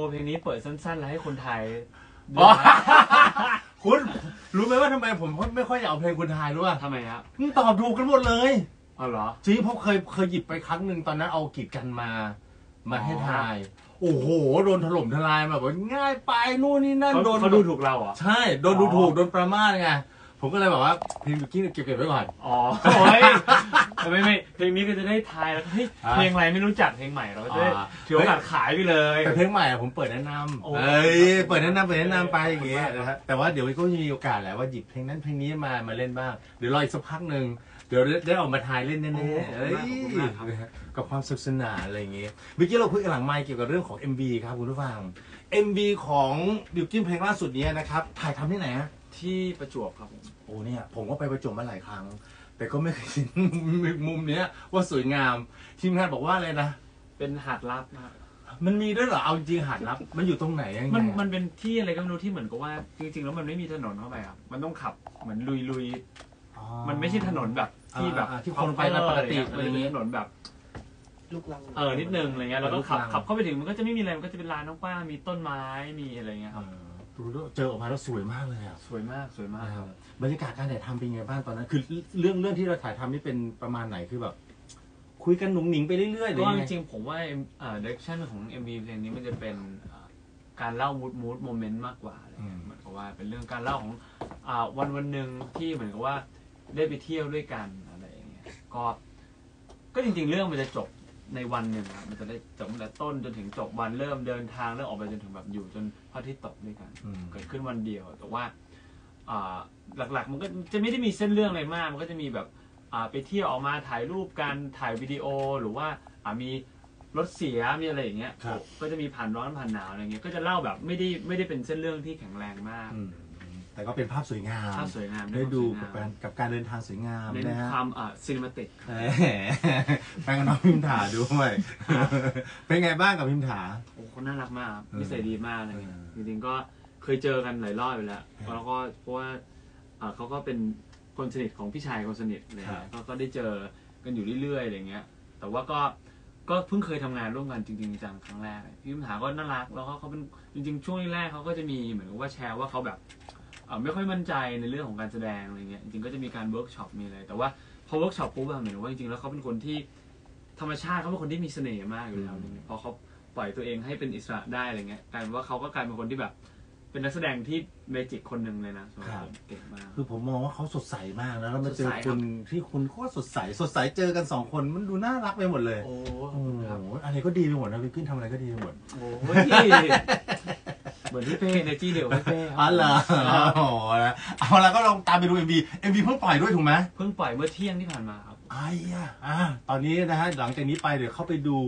โอ้เพลงนี้เปิดสั้นๆแล้วให้คนไทยดูอ๋อ นะคุณรู้ไหมว่าทำไมผมไม่ค่อยอยากเอาเพลงคุณไทยรู้ป่ะทำไมครับมึงตอบถูกกันหมดเลย อ๋อเหรอ จริงเพราะเคยเคยหยิบไปครั้งหนึ่งตอนนั้นเอากีดกันมา มาให้ทาย โอ้โห โดนถล่มทลายแบบว่าง่ายไปนู่นนี่นั่นเขาโดนเขาดูถูกเราเหรอ ใช่ โดนดูถูก โดนประมาทไง ผมก็เลยแบบว่าเพลงบิวกิ้นเก็บเก็บไว้ก่อน อ๋อโอ้ย ไม่ไม่เพลงนี้ก็จะได้ทายแล้วก็เฮ้ยอ่าเพลงอะไรไม่รู้จักเพลงใหม่เราก็จะได้อ่าถือโอกาสขายไปเลย แต่เพลงใหม่อะผมเปิดแนะนโอ้ำเอ้ยเปิดแนะนำเปิดแนะนำไปอย่างเงี้ยนะฮะแต่ว่าเดี๋ยวก็มีโอกาสแหละว่าหยิบเพลงนั้นเพลงนี้มามาเล่นบ้างเดี๋ยวรออีกสักพักหนึ่งเดี๋ยวได้ออกมาทายเล่นแน่ๆเอ้ยนะฮะกับความสนุกสนานอะไรอย่างเงี้ยเมื่อกี้เราคุยกันหลังไมค์เกี่ยวกับเรื่องของ MV ครับคุณผู้ฟัง MV ของบิวกิ้นเพลงล่าสุดเนี้ยนะครับถ่ายทำที่ไหนฮะที่ประจวบครับผมโอ้เนี่ยผมก็ไปประจวบมาหลายครั้ง แต่ก็ไม่เคยเห็นมุมเนี้ย ว่าสวยงามทีมงานบอกว่าอะไรนะเป็นหาดลับนะครับมันมีด้วยเหรอเอาจริงหาดลับ มันอยู่ตรงไหนยังไงมันอะมันเป็นที่อะไรก็ไม่รู้ที่เหมือนกับว่า จริงๆแล้วมันไม่มีถนนเข้าไปครับมันต้องขับเหมือนลุยลุยๆอ๋อ มันไม่ใช่ถนนแบบที่แบบอ่าๆที่คนไปกันปกติเออมันจะเป็นถนนแบบลูกลังเออนิดนึงอะไรเงี้ยแล้วก็ขับลูกรัง ขับเข้าไปถึงมันก็จะไม่มีอะไรมันก็จะเป็นลานกว้างๆมีต้นไม้มีอะไรเงี้ยครับ ดูแล้วเจอออกมาแล้วสวยมากเลยอะสวยมากสวยมากครับ บรรยากาศการถ่ายทำเป็นไงบ้างตอนนั้น คือเรื่องเรื่องที่เราถ่ายทำนี่เป็นประมาณไหนคือแบบ คุยกันหนุงหนิงไปเรื่อยๆเลยก็ไงจริงๆผมว่าเอ่อ direction ของ MV เพลงนี้มันจะเป็นเอ่อการเล่า mood mood moment มากกว่าอะไรเงี้ยเหมือนกับว่าเป็นเรื่องการเล่าของอ่าวันวันหนึ่งที่เหมือนกับว่าได้ไปเที่ยวด้วยกันอะไรอย่างเงี้ยก็ก็จริงๆเรื่องมันจะจบ ในวันหนึ่งครับมันจะได้จบตั้งแต่ต้นจนถึงจบวันเริ่มเดินทางเริ่มออกไปจนถึงแบบอยู่จนพระอาทิตย์ตกด้วยกัน อืม เกิดขึ้นวันเดียว แต่ว่าอ่าหลักๆ มันก็จะไม่ได้มีเส้นเรื่องอะไรมาก มันก็จะมีแบบอ่าไปเที่ยวออกมาถ่ายรูปกันถ่ายวิดีโอหรือว่าอ่ามีรถเสียมีอะไรอย่างเงี้ยครับ ก็จะมีผ่านร้อนผ่านหนาวอะไรเงี้ยก็จะเล่าแบบไม่ได้ไม่ได้เป็นเส้นเรื่องที่แข็งแรงมาก อืม แต่ก็เป็นภาพสวยงามภาพสวยงามได้ดูควกับมสวยการงามกับการเดินทางสวยงามเน้นนะฮะความอ่าซีนิมาติกแหมแฟนกับน้องพิมถาด้วย เป็นไงบ้างกับพิมฐา โอ้คนน่ารักมากครับเออนิสัยดีมากอะไรเงี้ยเออจริงๆก็เคยเจอกันหลายรอบไปแล้วครับแล้วก็เพราะว่าอ่าเขาก็เป็นคนสนิทของพี่ชายคนสนิทอะไรครับเงี้ยก็ก็ได้เจอกันอยู่เรื่อยๆอะไรเงี้ย แต่ว่าก็ก็เพิ่งเคยทำงานร่วมกันจริงๆจังครั้งแรกพี่พิมฐาก็น่ารักแล้วก็เขาเป็นจริง ๆ ช่วงแรกๆเขาก็จะมีเหมือนกับว่าแชร์ว่าเขาแบบ เอ่อไม่ค่อยมั่นใจในเรื่องของการแสดงอะไรเงี้ยจริงๆก็จะมีการเวิร์กช็อปมีอะไรแต่ว่าพอเวิร์กช็อปปุ๊บอะเหมือนว่าจริงๆแล้วเขาเป็นคนที่ธรรมชาติเขาเป็นคนที่มีเสน่ห์มากอยู่แล้วอะไรเงี้ยพอเขาปล่อยตัวเองให้เป็นอิสระได้อะไรเงี้ยกลายเป็นว่าเขาก็กลายเป็นคนที่แบบ เป็นนักแสดงที่ magic คนหนึ่งเลยนะสำหรับผมเก่งมาก คือผมมองว่าเขาสดใสมากแล้วแล้วมาเจอสดใสครับคุณที่คุณก็สดใส สดใสเจอกันสองคนมันดูน่ารักไปหมดเลยโอ้โอ้โหครับ อะไรก็ดีไปหมดนะพี่ขึ้นทำอะไรก็ดีไปหมด โอ้ย เหมือนพี่เป้เนจีเดียวพี่เป้อ๋อเหรอครับโอ้โหนะเอาละก็ลองตามไปดู MV MV เพิ่งปล่อยด้วยถูกไหมเพิ่งปล่อยเมื่อเที่ยงที่ผ่านมาครับไอ้ยะอะตอนนี้นะฮะหลังจากนี้ไปเดี๋ยวเข้าไปดู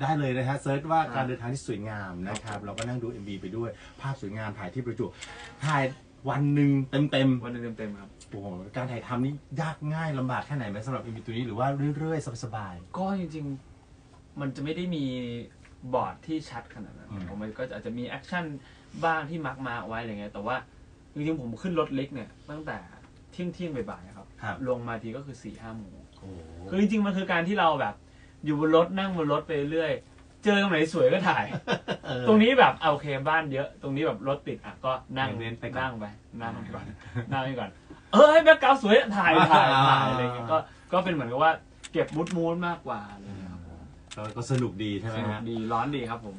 ได้เลยนะฮะ search ว่าครับการเดินทางที่สวยงามนะครับเราก็นั่งดู MV ไปด้วยภาพสวยงามถ่ายที่ประจวบถ่ายวันหนึ่งเต็มวันหนึ่งเต็มๆครับๆโอ้โหการถ่ายทำนี่ยากง่ายลำบากแค่ไหนไหมสำหรับ MV ตัวนี้หรือว่าเรื่อยๆสบายก็จริงๆ มันจะไม่ได้มีบอร์ดที่ชัดขนาดนั้นอืมผมมันก็อาจจะมี action บ้างที่มาร์กมาไว้อะไรเงี้ยแต่ว่าจริงๆผมขึ้นรถเล็กเนี่ยตั้งแต่เที่ยงเที่ยงๆบ่ายๆครับๆครับ ลงมาทีก็คือสี่ห้าโมงโอ้โหคือจริงๆมันคือการที่เราแบบ อยู่บนรถนั่งบนรถไปเรื่อยเจอตรงไหนสวยก็ถ่าย เออ ตรงนี้แบบเอาโอเคบ้านเยอะ ตรงนี้แบบรถติดอะก็นั่งเน้นไปก่อน นั่งไปนั่งไปก่อนนั่งไปก่อน เออให้แบ็คกราวด์สวยถ่ายถ่ายถ่ายอะไรเงี้ยก็ก็เป็นเหมือนกับว่าเก็บมูดมูดมากกว่าอะไรเงี้ยครับผม ก็ก็สนุกดีใช่ไหมสนุกฮะดีร้อนดีครับผม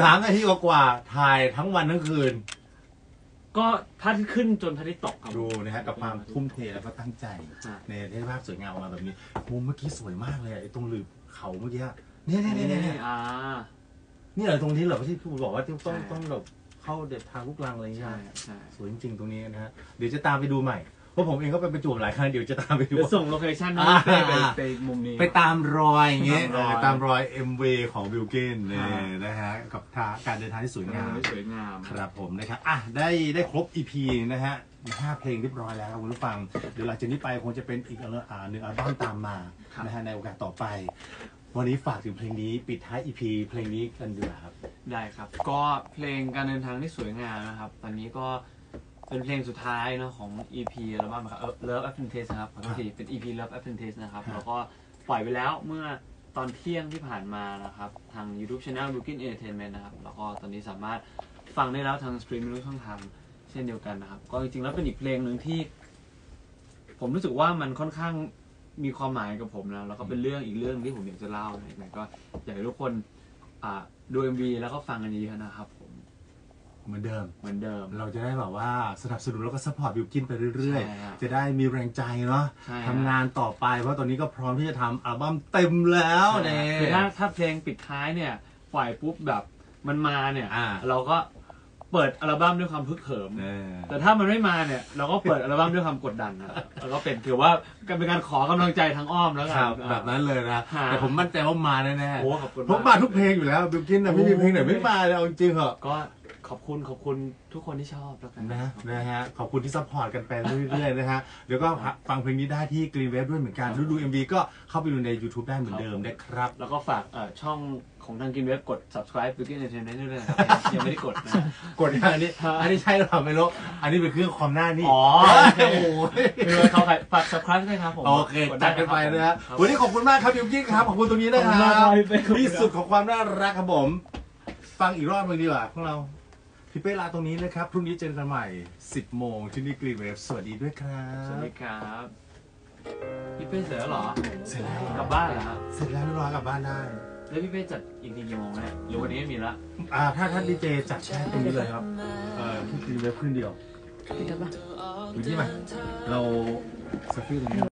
สามนาทีกว่าๆถ่ายทั้งวันทั้งคืน ก็พระอาทิตย์ขึ้นจนพระอาทิตย์ตกครับ ดูนะฮะกับความทุ่มเทแล้วก็ตั้งใจอะในที่ภาพสวยงามออกมาแบบนี้มุมเมื่อกี้สวยมากเลยอะไอ้ตรงหลืบเขาเมื่อกี้อะเนี่ยเนี่ยเนี่ยเนี่ยอ่า นี่เหรอตรงนี้เหรอที่พี่บอกว่าต้องต้องใช่ ต้องแบบเข้าเด็ดทางลูกรังอะไรอย่างเงี้ยใช่ใช่ สวยจริงๆตรงนี้นะฮะ เดี๋ยวจะตามไปดูใหม่ เพราะผมเองก็ไปประจวบหลายครั้งเดี๋ยวจะตามไปดู เดี๋ยวส่ง location ให้อ่าพี่เป้ไปไปมุมนี้ ไปตามรอยอย่างเงี้ยตามรอยเออตามรอย MV ของบิลกินเนี่ยครับนะฮะกับทางการเดินทางที่สวยงามสวยงาม ครับผมนะครับอะได้ได้ครบ EP นะฮะห้าเพลงเรียบร้อยแล้วครับคุณผู้ฟัง เดี๋ยวหลังจากนี้ไปคงจะเป็นอีกอัลอ่าหนึ่งอัลบั้มตามมาครับนะฮะในโอกาสต่อไป วันนี้ฝากถึงเพลงนี้ปิดท้าย EP เพลงนี้กันดีกว่าครับ ได้ครับ ก็เพลงการเดินทางที่สวยงามนะครับ ตอนนี้ก็ เป็นเพลงสุดท้ายเนอะของ EP อัลบั้มครับเอ่อ Love Apprentice นะครับขอโทษทีเป็น EP Love Apprentice นะครับครับแล้วก็ปล่อยไปแล้วเมื่อตอนเที่ยงที่ผ่านมานะครับ ทาง YouTube Channel b u k i n Entertainment นะครับ แล้วก็ตอนนี้สามารถฟังได้แล้วทางสตรีมมิ่งทุกช่องทางเช่นเดียวกันนะครับ ก็จริงๆแล้วเป็นอีกเพลงหนึ่งที่ ผมรู้สึกว่ามันค่อนข้างมีความหมายกับผมนะแล้วก็เป็นเรื่องอีกเรื่องที่ผมอยากจะเล่าไหนๆก็อยากให้ทุกคนอ่าดู MV แล้วก็ฟังกันเยอะๆนะครับผม เหมือนเดิม เหมือนเดิม เราจะได้แบบว่าสนับสนุนแล้วก็ support บิวกิ้นไปเรื่อยใช่ครับๆ จะได้มีแรงใจเนาะใช่ครับ ทำงานต่อไปเพราะตอนนี้ก็พร้อมที่จะทำอัลบั้มเต็มแล้วเนี่ยคือถ้าถ้าเพลงปิดท้ายเนี่ยปล่อยปุ๊บแบบมันมาเนี่ยอ่า เราก็เปิดอัลบั้มด้วยความพึกเขิม เออ แต่ถ้ามันไม่มาเนี่ย เราก็เปิดอัลบั้มด้วยความกดดันนะแล้วก็เป็นถือว่าเป็นการขอกำลังใจทางอ้อมแล้วกัคนรับแบบนั้นเลยนะ ฮะแต่ผมมั่นใจว่ามาแน่โอ้ขอบคุณๆผมมาทุกเพลงอยู่แล้วบิวกินนะไม่มีเพลงไหนไม่มาเลยเอาจริงๆเหรอะ ก็ ขอบคุณขอบคุณทุกคนที่ชอบแล้วกันนะนะฮะขอบคุณที่ support กันไปเรื่อยๆนะฮะเดี๋ยวก็ฟังเพลงนี้ได้ที่ Green Wave ด้วยเหมือนกันดูดู MV ก็เข้าไปดูใน YouTube ได้เหมือนเดิมนะครับ แล้วก็ฝากเอ่อช่องของทาง Green Wave กด subscribe Billkin Entertainment ด้วยนะครับยังไม่ได้กดนะกดอันนี้ฮะอันนี้ใช่หรือเปล่าไม่รู้อันนี้เป็นเครื่องคอมหน้านี่อ๋อโอ้โหคือเขาฝาก subscribe ด้วยครับผมโอเคกจัดกันไปนะฮะครับวันนี้ขอบคุณมากครับบิวกิ้นครับขอบคุณตรงนี้นะคขอบคุณมากครับพี่เป้ขอบคุณครับที่สุดของความน่ารักครับผมฟังอีกรอบหนึ่งดีกว่าพวกเรา พี่เป้ลาตรงนี้นะครับ พรุ่งนี้เจอกันใหม่ 10 โมงที่นี่ Green Wave สวัสดีด้วยครับสวัสดีครับพี่เป้เสร็จแล้วเหรอเสร็จแล้วกลับบ้านเหรอครับเสร็จแล้วเรียบร้อยกลับบ้านได้แล้วพี่เป้จัดอีกทีกี่โมงเนี่ยหรือวันนี้ไม่มีละอ่าถ้าท่านดีเจจัดแค่ตรงนี้เลยครับเอ่อที่ Green Wave ขึ้นเดียวติดกันปะอยู่ที่ไหนเราเซลฟี่ตรงนี้